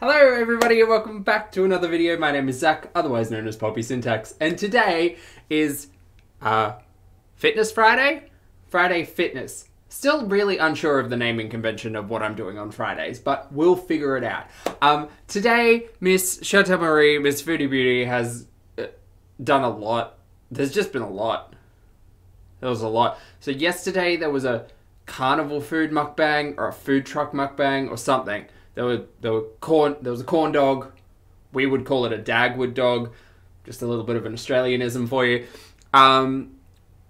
Hello everybody and welcome back to another video. My name is Zach, otherwise known as Pulpy Syntax, and today is uh, Fitness Friday? Friday Fitness. Still really unsure of the naming convention of what I'm doing on Fridays, but we'll figure it out. Um, today, Miss Chantal Marie, Miss Foodie Beauty has uh, done a lot. There's just been a lot. There was a lot. So yesterday there was a carnival food mukbang or a food truck mukbang or something. There were there were corn there was a corn dog. We would call it a Dagwood dog. Just a little bit of an Australianism for you. Um,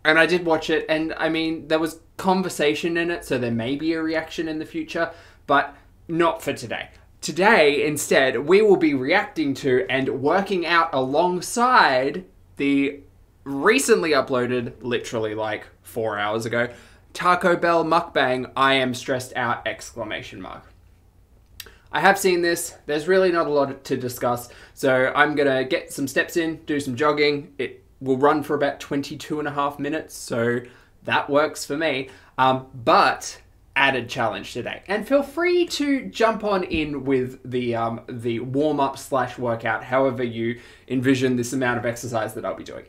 and I did watch it, and I mean there was conversation in it, so there may be a reaction in the future, but not for today. Today, instead, we will be reacting to and working out alongside the recently uploaded, literally like four hours ago, Taco Bell mukbang. I am stressed out! Exclamation mark. I have seen this. There's really not a lot to discuss, so I'm gonna get some steps in, do some jogging. It will run for about 22 and a half minutes, so that works for me. Um, but added challenge today, and feel free to jump on in with the um, the warm up slash workout, however you envision this amount of exercise that I'll be doing.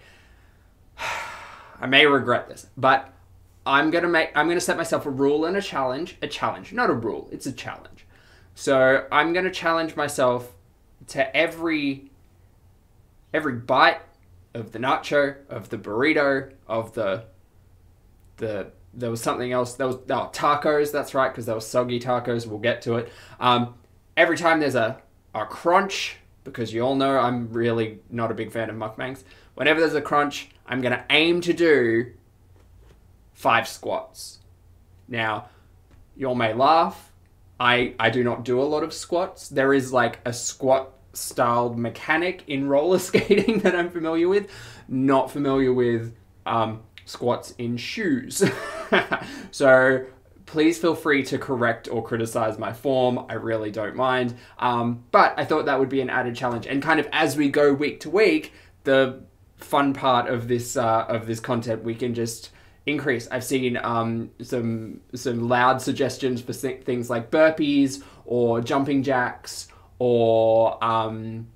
I may regret this, but I'm gonna make I'm gonna set myself a rule and a challenge. A challenge, not a rule. It's a challenge. So I'm gonna challenge myself to every every bite of the nacho, of the burrito, of the the there was something else. There was oh, tacos. That's right, because there was soggy tacos. We'll get to it. Um, every time there's a a crunch, because you all know I'm really not a big fan of mukbangs. Whenever there's a crunch, I'm gonna aim to do five squats. Now, you all may laugh. I I do not do a lot of squats. There is like a squat styled mechanic in roller skating that I'm familiar with. Not familiar with um, squats in shoes. so please feel free to correct or criticize my form. I really don't mind. Um, but I thought that would be an added challenge. And kind of as we go week to week, the fun part of this uh, of this content, we can just increase. I've seen um, some some loud suggestions for things like burpees or jumping jacks or um,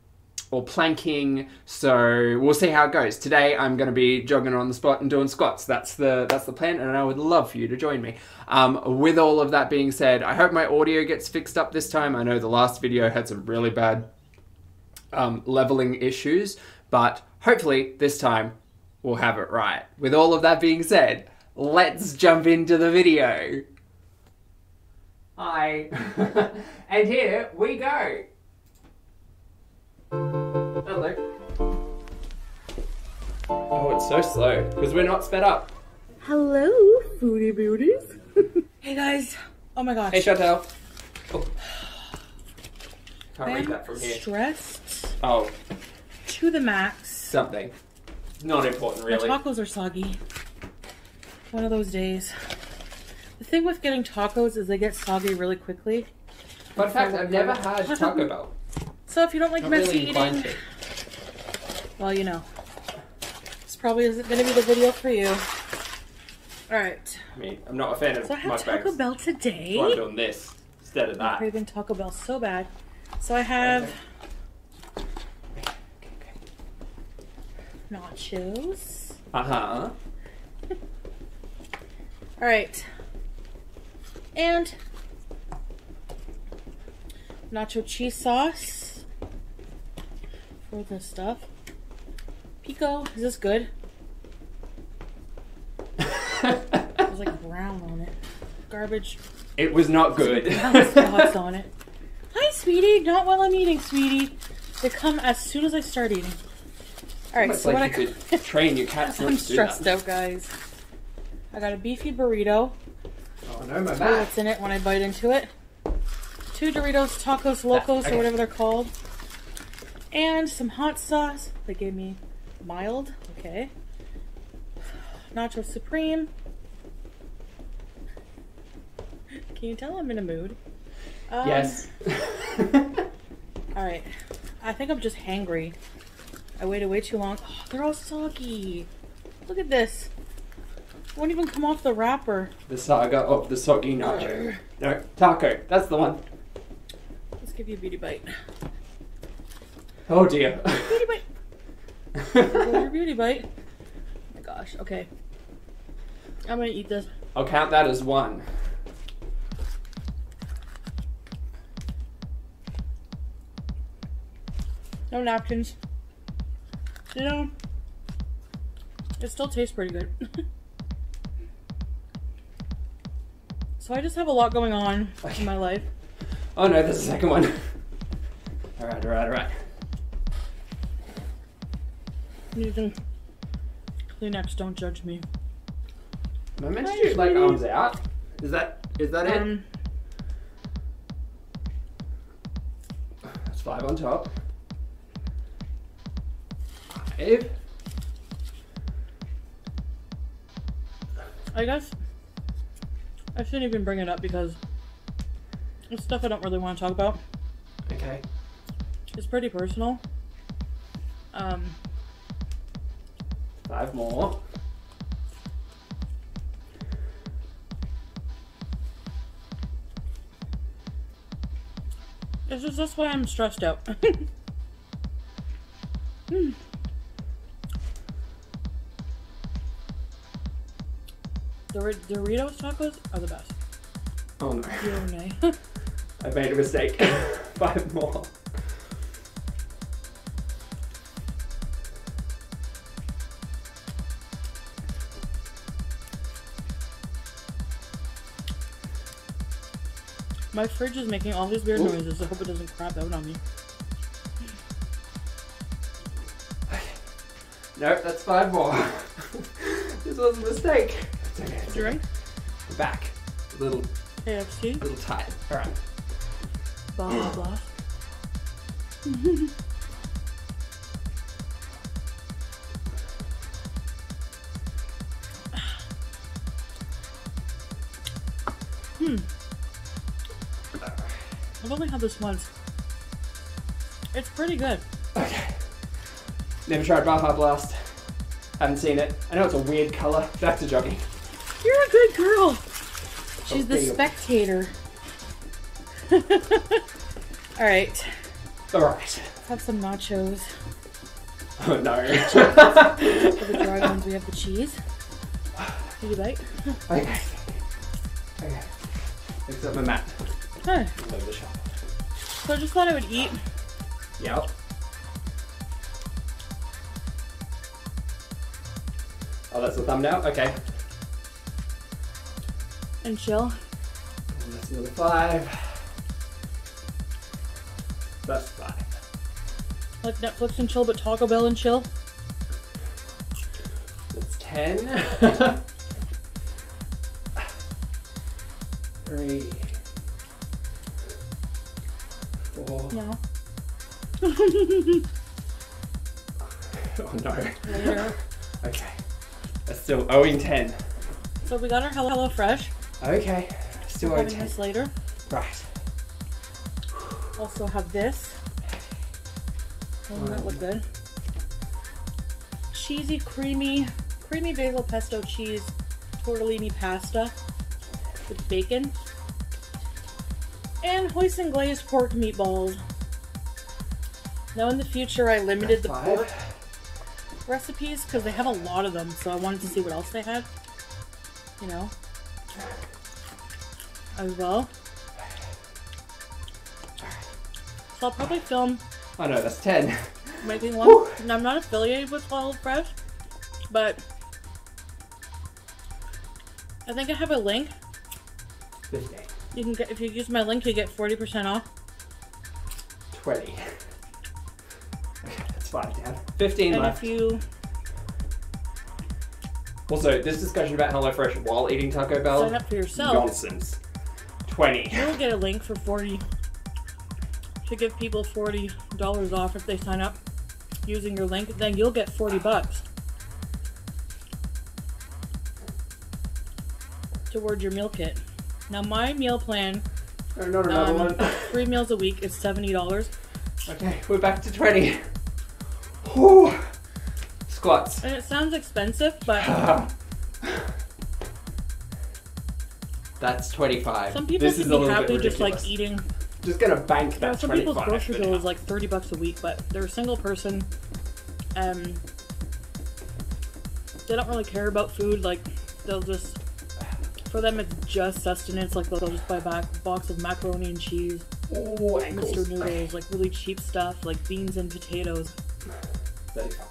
or planking. So we'll see how it goes. Today I'm going to be jogging on the spot and doing squats. That's the that's the plan, and I would love for you to join me. Um, with all of that being said, I hope my audio gets fixed up this time. I know the last video had some really bad um, leveling issues, but hopefully this time we'll have it right. With all of that being said, let's jump into the video. Hi. and here we go. Oh, Hello. Oh, it's so slow because we're not sped up. Hello, foodie beauties. Hey guys. Oh my gosh. Hey, Chantal. Oh. Can't I read am that from here. stressed Oh, to the max. something. Not important, My really. tacos are soggy. One of those days. The thing with getting tacos is they get soggy really quickly. Fun fact: I've never had Taco Bell. So if you don't like Not messy really eating, well, you know. This probably isn't going to be the video for you. Alright. I mean, I'm not a fan of So I have mukbangs. Taco Bell That's why I'm today. doing this instead of I'm that. craving Taco Bell so bad. So I have nachos. Uh huh. All right. And nacho cheese sauce for the stuff. Pico, is this good? There's like brown on it. Garbage. it was not good. Spots on it. Hi, sweetie. Not while I'm eating, sweetie. They come as soon as I start eating. All right, It's so what like I you could train your cats not I'm to do stressed that. out, guys. I got a beefy burrito. Oh no, my Tell back. what's in it when I bite into it. Two Doritos Tacos Locos okay. or whatever they're called. And some hot sauce. They gave me mild. Okay. Nacho Supreme. Can you tell I'm in a mood? Um, Yes. Alright. I think I'm just hangry. I waited way too long. Oh, they're all soggy. Look at this. Won't even come off the wrapper. the saga of the soggy nacho. No, taco. That's the one. Let's give you a beauty bite. Oh dear. Beauty bite. Your beauty bite. Oh my gosh. Okay. I'm gonna eat this. I'll count that as one. No napkins. You know, it still tastes pretty good. so I just have a lot going on in my life. Oh no, there's a second one. Alright, alright, alright. Using Kleenex, don't judge me. Am I meant to do like arms out? Is that is that it? Um, That's five on top. Five. I guess I shouldn't even bring it up because it's stuff I don't really want to talk about. Okay. It's pretty personal. Um, Five more. it's just that's why I'm stressed out. Dor- Doritos tacos are the best. Oh no. I made a mistake. Five more. My fridge is making all these weird Ooh. noises. I hope it doesn't crap out on me. Nope, that's five more. this was a mistake. It's okay. It's Did you okay. ring? I'm back. A little, a little tight. All right. Blah blah blah. hmm. I've only had this once. It's pretty good. Okay. Never tried Baja Blast. Haven't seen it. I know it's a weird color. Back to jogging. You're a good girl. She's the spectator. All right, All right. let's have some nachos. Oh no. For the dry ones, we have the cheese. Take a bite. okay. Okay. Up my mat. Huh. All over the shop. So I just thought I would eat. Yep. Oh, that's the thumbnail? Okay. And chill. And that's another five. That's five. Like Netflix and chill, but Taco Bell and chill. That's ten. Three. Four. No. Oh no. Later. Okay. That's still oh, owing ten. So we got our Hello, HelloFresh. Okay. Owing having ten. this later. Right. Also have this. Doesn't that look good? Cheesy, creamy, creamy basil pesto cheese tortellini pasta with bacon. And hoisin glazed pork meatballs. Now in the future I limited the pork recipes because they have a lot of them, so I wanted to see what else they had. You know. As well. So I'll probably film Oh no, that's ten. making one. And I'm not affiliated with HelloFresh, but I think I have a link. Fifteen. You can get if you use my link, you get forty percent off. Twenty. Okay, that's five down. Fifteen And left. if you Also, this discussion about HelloFresh while eating Taco Bell. sign up for yourself, Nonsense. Twenty. you'll get a link for forty to give people forty dollars off if they sign up using your link. Then you'll get forty bucks toward your meal kit. Now my meal plan, No, another um, one. three meals a week, is seventy dollars. Okay, we're back to twenty. Whew. Squats. And it sounds expensive, but That's twenty-five. some people this can is be happy just like eating just gonna bank that. Yeah, some 25 people's grocery bill is like 30 bucks a week, but they're a single person. Um, they don't really care about food. Like, they'll just, for them, it's just sustenance. Like, they'll just buy back a box of macaroni and cheese, Ooh, ankles. Mr. Noodles, like really cheap stuff, like beans and potatoes. 35.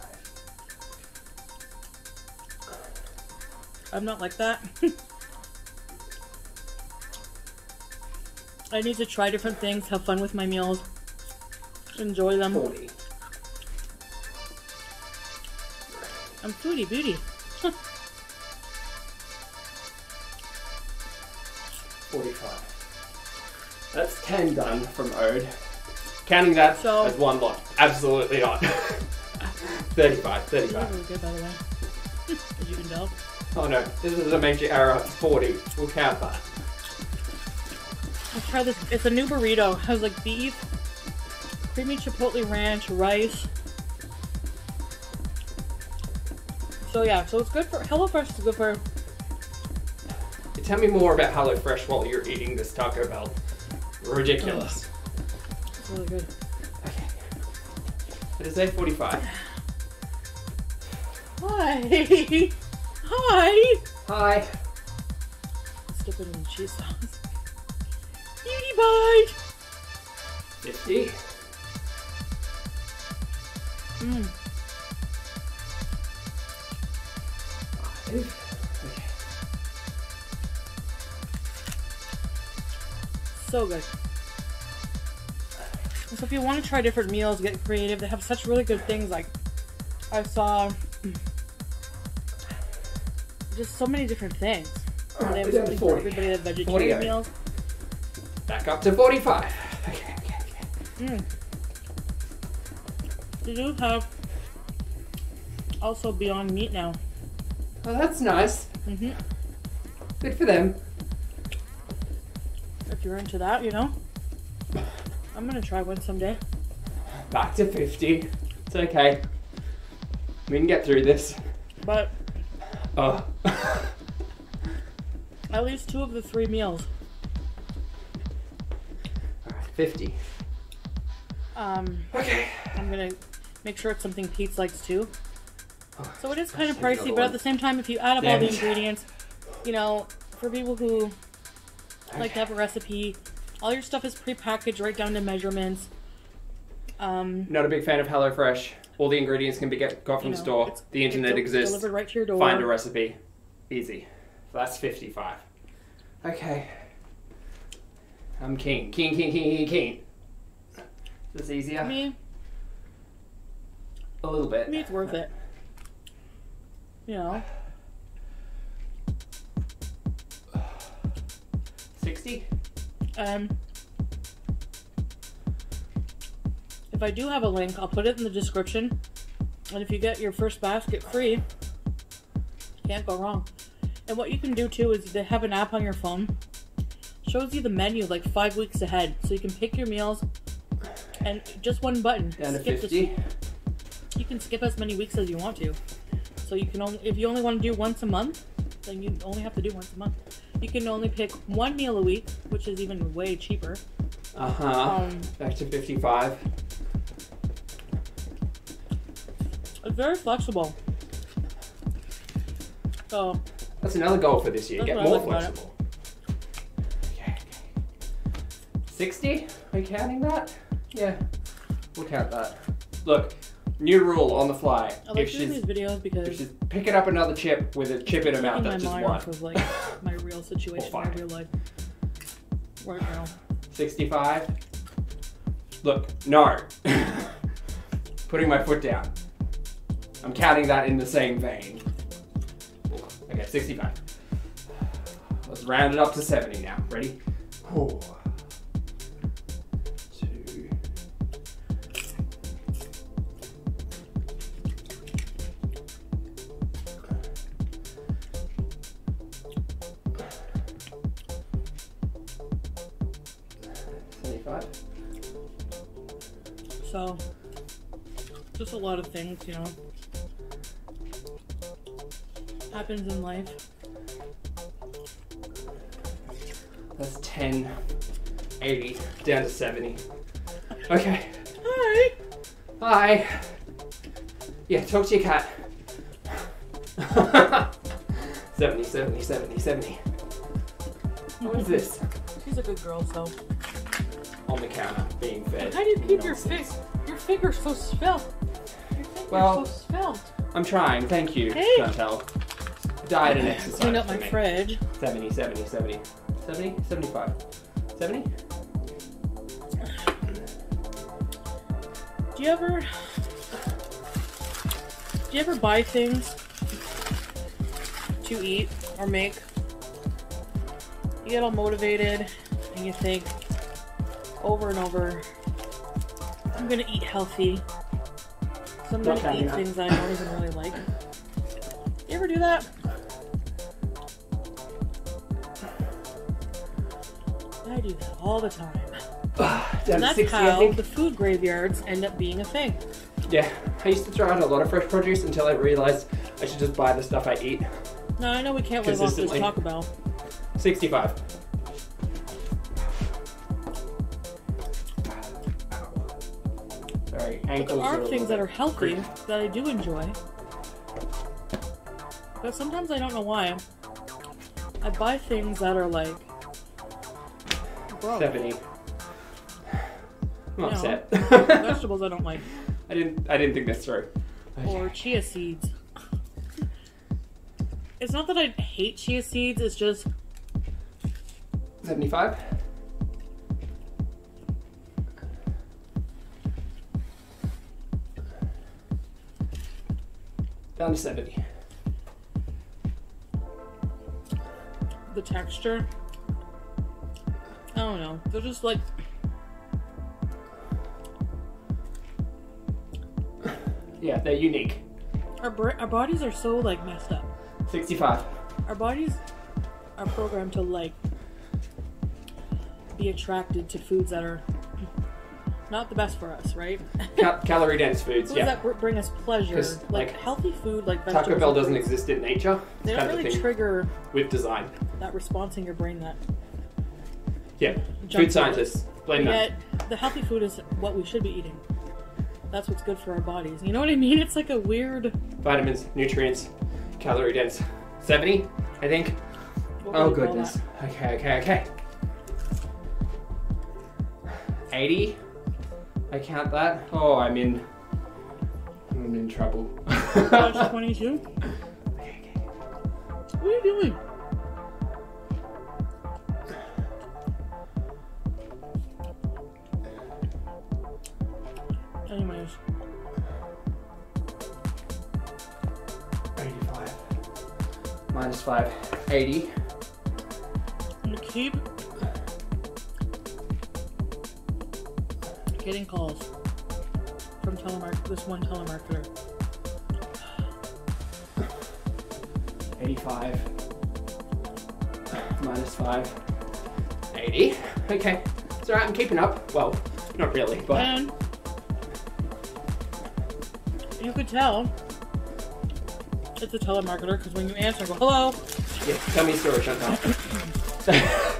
I'm not like that. I need to try different things, have fun with my meals, enjoy them. 40. I'm foodie booty. 45. That's 10 done from Ode. Counting that So- as one lot. Absolutely not. 35, 35. really good, by the way. As you can tell. Oh no, this is a major error. 40. We'll count that. Let's try this. It's a new burrito. It has like beef, creamy chipotle ranch, rice. So yeah, so it's good for HelloFresh is good for Tell me more about HelloFresh while you're eating this Taco Bell. Ridiculous. it's really good. Okay. It is 8.45. Hi. Hi. Hi. Stick it in the cheese sauce. Beauty bite. 50. Mm. Five. Okay. So good. So if you want to try different meals, get creative. They have such really good things. Like I saw just so many different things. Alright, they have we're down something for 40. everybody. They have 40 vegetarian out. meals. Back up to 45. Okay, okay, okay. Mm. They do have also Beyond Meat now. Oh, that's nice. hmm Good for them. If you're into that, you know. I'm gonna try one someday. Back to 50. It's okay. We can get through this. But Oh. at least two of the three meals. Alright, 50. Um, Okay. I'm gonna make sure it's something Pete likes too. Oh, So it is kind of pricey, another but at the same time, if you add up all the it. ingredients, you know, for people who like to have a recipe, all your stuff is prepackaged right down to measurements. Um, Not a big fan of HelloFresh. All the ingredients can be get, got from you the store. The internet exists. Delivered right to your door. Find a recipe. Easy. So that's 55. Okay. I'm king. King, king, king, king, keen. Is this easier? Me, A little bit. me, it's worth it. You know, 60? um, if I do have a link, I'll put it in the description. And if you get your first basket free, can't go wrong. And what you can do too is they have an app on your phone. Shows you the menu like five weeks ahead, so you can pick your meals and just one button. Down to skip the- 50? you can skip as many weeks as you want to. So you can only if you only want to do once a month, then you only have to do once a month. You can only pick one meal a week, which is even way cheaper. Uh huh. Um, Back to 55. It's very flexible. So That's another goal for this year. Get more like about it. flexible. 60? Are we counting that? Yeah. We'll count that. Look, new rule on the fly. I like if doing she's these videos because if she's picking up another chip with a chip in her mouth, taking my that's just mind one. of like my real situation, my real life right now. 65. Look, no. Putting my foot down. I'm counting that in the same vein. Okay, 65. Let's round it up to 70 now. Ready? Lot of things, you know. Happens in life. That's 10. 80, down to 70. Okay. Hi. Hi. Yeah, talk to your cat. 70, 70, 70, 70. What is this? She's a good girl, so. On the counter, being fed. How do you keep your Nonsense. face? Your fingers so svelte. Well- so svelte. I'm trying, thank you, Hey. Chantal. Diet and exercise. Clean up my me. fridge. 70, 70, 70. 70, 75. 70? Do you ever Do you ever buy things to eat or make? You get all motivated and you think over and over, I'm gonna eat healthy. So I'm gonna eat things that I don't even really like. You ever do that? I do that all the time. And that's 60, how the food graveyards end up being a thing. Yeah, I used to throw out a lot of fresh produce until I realized I should just buy the stuff I eat. No, I know we can't live off this Taco Bell. 65. Sorry, ankles There are a things that are healthy creepy. that I do enjoy. But sometimes I don't know why. I buy things that are like. Bro, 70. I'm No. upset. vegetables I don't like. I didn't. I didn't think this through. Or chia seeds. It's not that I hate chia seeds, it's just 75. Down to 70. the texture. I don't know. They're just like. Yeah, they're unique. Our, our bodies are so like messed up. 65. Our bodies are programmed to like be attracted to foods that are not the best for us, right? Cal- calorie dense foods, foods yeah. that br- bring us pleasure, 'Cause, like, like, healthy food, like vegetables. Taco Bell and doesn't fruits. exist in nature. They don't kind of really thing trigger with design. that response in your brain that Yeah. Junk Food food. scientists. Blame them. Yet the healthy food is what we should be eating. That's what's good for our bodies. You know what I mean? It's like a weird. Vitamins, nutrients, calorie dense. 70, I think. what Oh would you call goodness. that? Okay, okay, okay. 80. I count that. Oh, I'm in. I'm in trouble. Touch 22. What are you doing? Anyways, 85. Minus 5. 80. I'm gonna keep getting calls from telemark this one telemarketer. 85. Minus 5. 80. Okay. It's alright, I'm keeping up. Well, not really, but. And you could tell it's a telemarketer because when you answer, go hello. Yeah, tell me a story.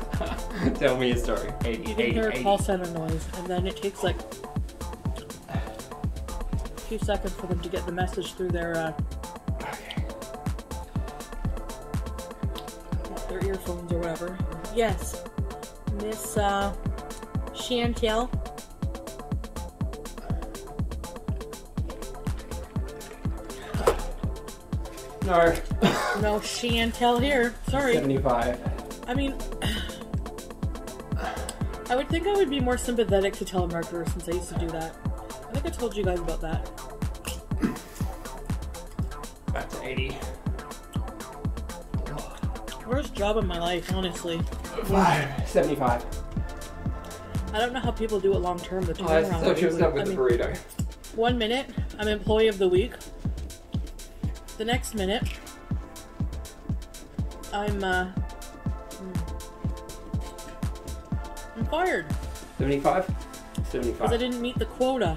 tell me a story. 80, You 80, hear a call center noise, and then it takes like a few seconds for them to get the message through their uh, Okay. their earphones or whatever. Yes, Miss uh, Chantal. No. No Chantal here. Sorry. 75. I mean, I would think I would be more sympathetic to telemarketers since I used to do that. I think I told you guys about that. Back to 80. Worst job in my life, honestly. 5. 75. I don't know how people do it long term. The Oh, I thought she was done with I the mean, burrito. One minute, I'm employee of the week. The next minute, I'm uh, fired 75? 75. because I didn't meet the quota.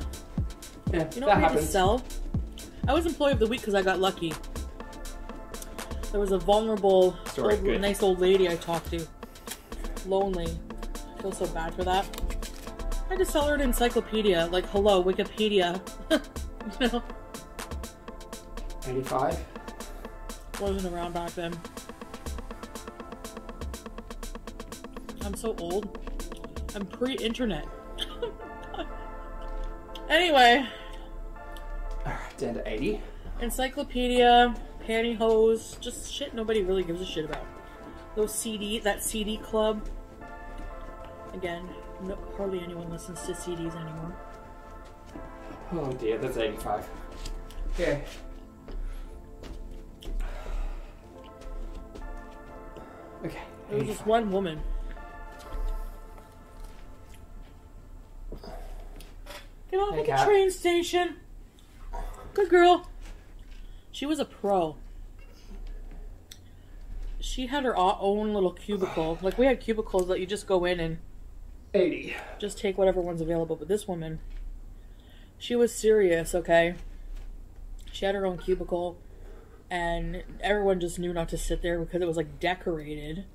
Yeah, You know that what I need to happens. sell? I was employee of the week because I got lucky. There was a vulnerable, Story, old, nice old lady I talked to. Lonely. I feel so bad for that. I had to sell her an encyclopedia. Like, hello, Wikipedia. you know, 85. wasn't around back then. I'm so old. I'm pre-internet. anyway, Alright, down to 80. encyclopedia, pantyhose, just shit nobody really gives a shit about. Those CD, that CD club. Again, no, hardly anyone listens to CDs anymore. Oh dear, that's 85. Okay. Okay. It was just one woman. Get off Hey, at the Kat. train station. Good girl. She was a pro. She had her own little cubicle. Like we had cubicles that you just go in and 80. just take whatever one's available. But this woman, she was serious, okay? She had her own cubicle, and everyone just knew not to sit there because it was like decorated,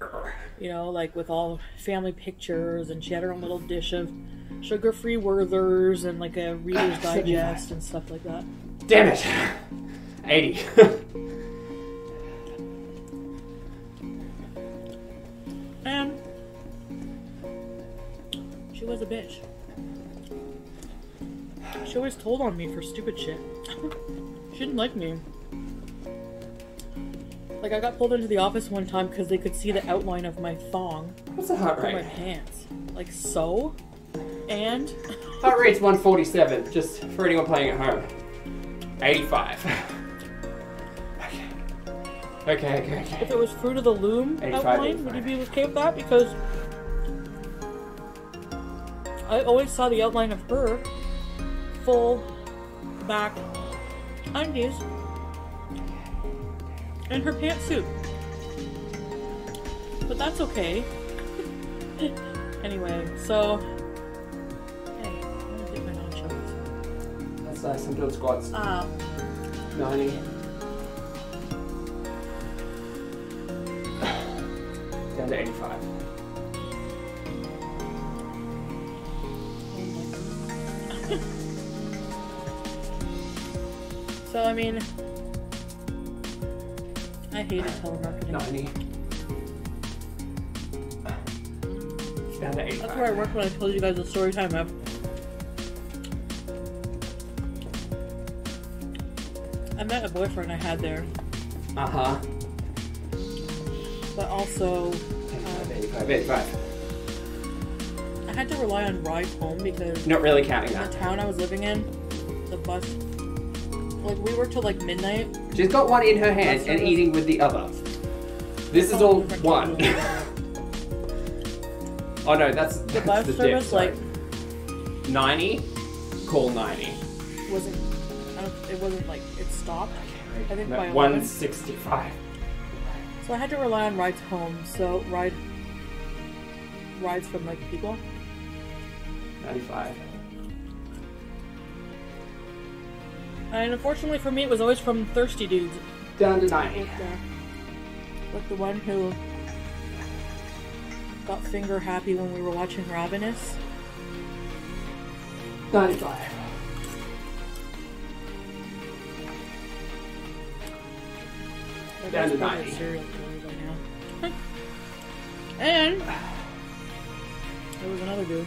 you know, like with all family pictures. And she had her own little dish of sugar free Werther's and like a Reader's Digest and stuff like that. Damn it! 80. And um, she was a bitch. She always told on me for stupid shit. she didn't like me. Like I got pulled into the office one time because they could see the outline of my thong What's heart through my pants. Like so. And Heart rate's 147, just for anyone playing at home. 85. okay. Okay, okay, okay. if it was Fruit of the Loom 85, outline, would you be okay with that? Because I always saw the outline of her full back undies and her pantsuit. But that's okay. anyway, so Nice. I'm doing squats. Uh, 90. Down to 85. so I mean, I hated telemarketing. 90. Down to 85. That's where I worked when I told you guys the story time up. I met a boyfriend I had there, Uh huh. but also 85, 85. I had to rely on rides home because Not really counting in the that. town I was living in, the bus, like we worked till like midnight. She's got one in her hand and eating with the other. This is all one. oh no, that's The that's bus the dip, service sorry. like 90. Call 90. wasn't, I don't, it wasn't like it stopped. I think No, by 11. 165. So I had to rely on rides home. So ride rides from like people. 95. And unfortunately for me, it was always from thirsty dudes. Down to 90. Like the, like the one who got finger happy when we were watching Ravenous. 95. Down to a 90. serial killer by now. and there was another dude.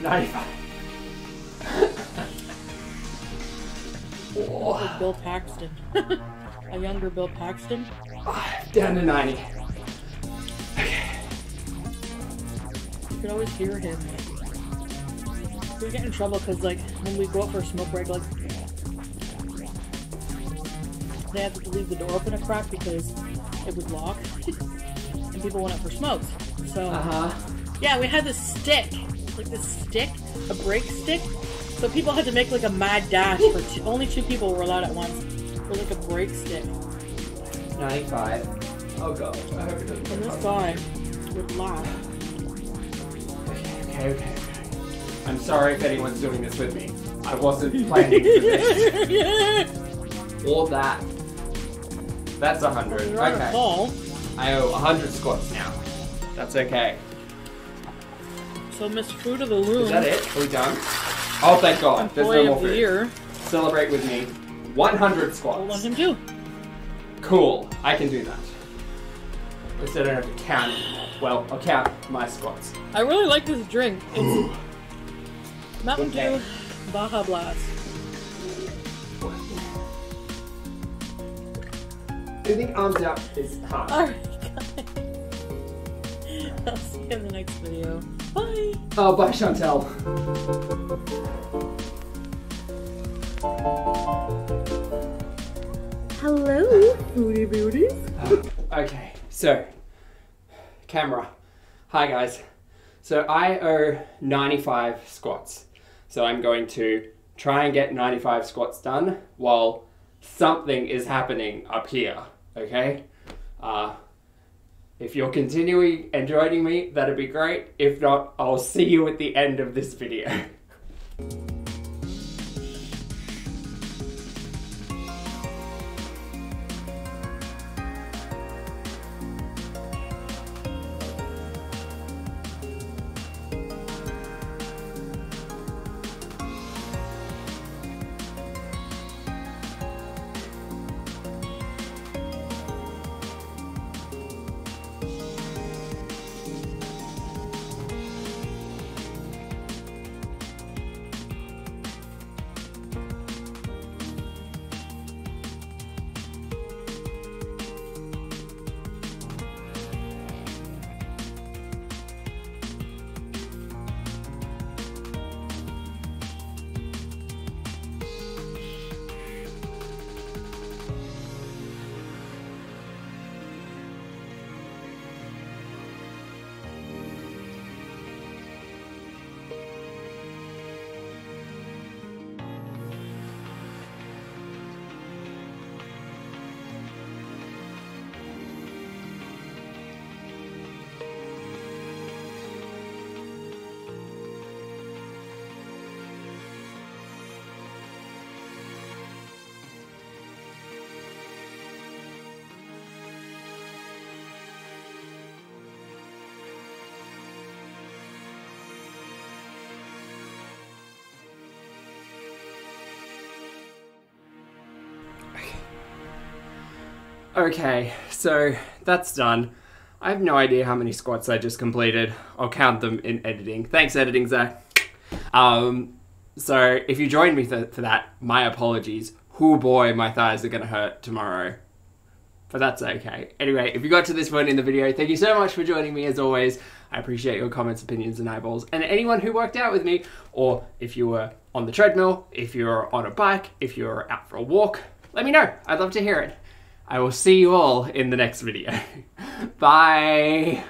95. Like Bill Paxton. a younger Bill Paxton. Ah, down to 90. You could always hear him. We get in trouble because, like, when we go out for a smoke break, like, they had to leave the door open a crack because it was locked, and people went out for smokes. So, Uh huh. yeah, we had this stick, like this stick, a brake stick. So people had to make like a mad dash for two, only two people were allowed at once for like a brake stick. 95. Oh god. I hope it doesn't And this guy would laugh. Okay, okay, okay. I'm sorry if anyone's doing this with me. I wasn't planning for this. Or that. That's a hundred. You're on a Okay. ball. I owe a hundred squats now. That's okay. So Miss Food of the Loom, Is that it? Are we done? Oh, thank God. There's no more of the food. Year, Celebrate with me. 100 I squats. want him too. Cool. I can do that. At least I don't have to count anymore. Well, I'll count my squats. I really like this drink. It's Mountain. Dew Baja Blast. Moving arms out is hard. Alright, guys. I'll see you in the next video. Bye! Oh, bye, Chantal. Hello, foodie beauties. Uh, okay, so camera. Hi guys. So I owe 95 squats. So I'm going to try and get 95 squats done while something is happening up here. Okay? Uh, if you're continuing and joining me, that'd be great. If not, I'll see you at the end of this video. Okay, so that's done. I have no idea how many squats I just completed. I'll count them in editing. Thanks, editing, Zach. Um, so if you joined me th- for that, my apologies. Oh boy, my thighs are gonna hurt tomorrow. But that's okay. Anyway, if you got to this point in the video, thank you so much for joining me as always. I appreciate your comments, opinions, and eyeballs. And anyone who worked out with me, or if you were on the treadmill, if you're on a bike, if you're out for a walk, let me know. I'd love to hear it. I will see you all in the next video. Bye.